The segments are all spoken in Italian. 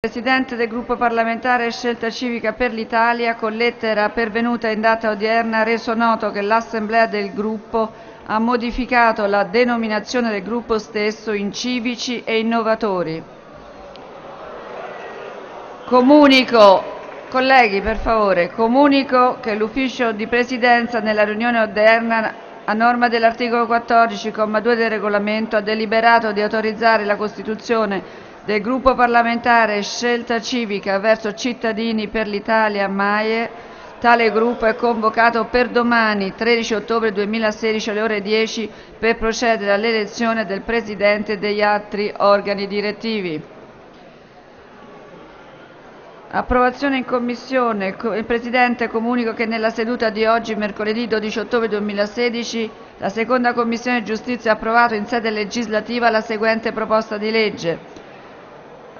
Presidente del gruppo parlamentare Scelta Civica per l'Italia, con lettera pervenuta in data odierna, ha reso noto che l'Assemblea del gruppo ha modificato la denominazione del gruppo stesso in Civici e Innovatori. Comunico, colleghi per favore, comunico che l'ufficio di presidenza nella riunione odierna a norma dell'articolo 14,2 del regolamento ha deliberato di autorizzare la costituzione del gruppo parlamentare Scelta Civica verso Cittadini per l'Italia MAIE. Tale gruppo è convocato per domani, 13 ottobre 2016 alle ore 10 per procedere all'elezione del Presidente e degli altri organi direttivi. Approvazione in Commissione. Il Presidente comunico che nella seduta di oggi, mercoledì 12 ottobre 2016, la seconda Commissione Giustizia ha approvato in sede legislativa la seguente proposta di legge.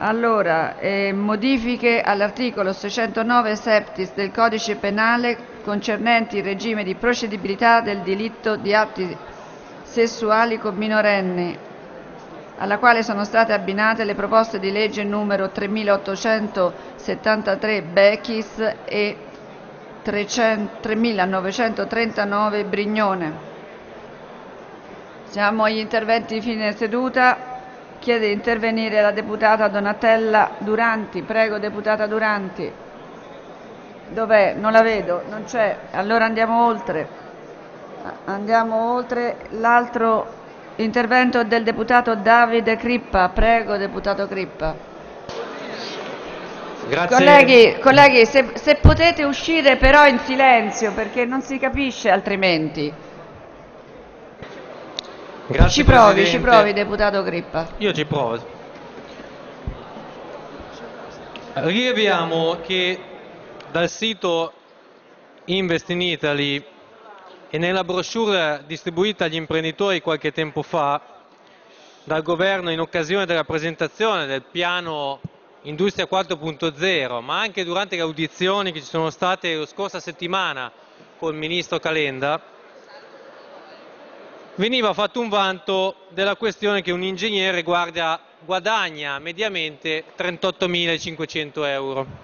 Allora, eh, modifiche all'articolo 609 septis del Codice Penale concernenti il regime di procedibilità del delitto di atti sessuali con minorenni, alla quale sono state abbinate le proposte di legge numero 3873 Bechis e 3939 Brignone. Siamo agli interventi di fine seduta. Chiede di intervenire la deputata Donatella Duranti. Prego, deputata Duranti. Dov'è? Non la vedo, non c'è. Allora andiamo oltre. Andiamo oltre. L'altro intervento del deputato Davide Crippa. Prego, deputato Crippa. Grazie. Colleghi, colleghi se, se potete uscire però in silenzio perché non si capisce altrimenti. Grazie, ci provi, ci Presidente. provi, deputato Crippa. Io ci provo. Rileviamo che dal sito Invest in Italy e nella brochure distribuita agli imprenditori qualche tempo fa dal governo in occasione della presentazione del piano Industria 4.0, ma anche durante le audizioni che ci sono state la scorsa settimana col ministro Calenda, veniva fatto un vanto della questione che un ingegnere guarda- guadagna mediamente 38.500 euro.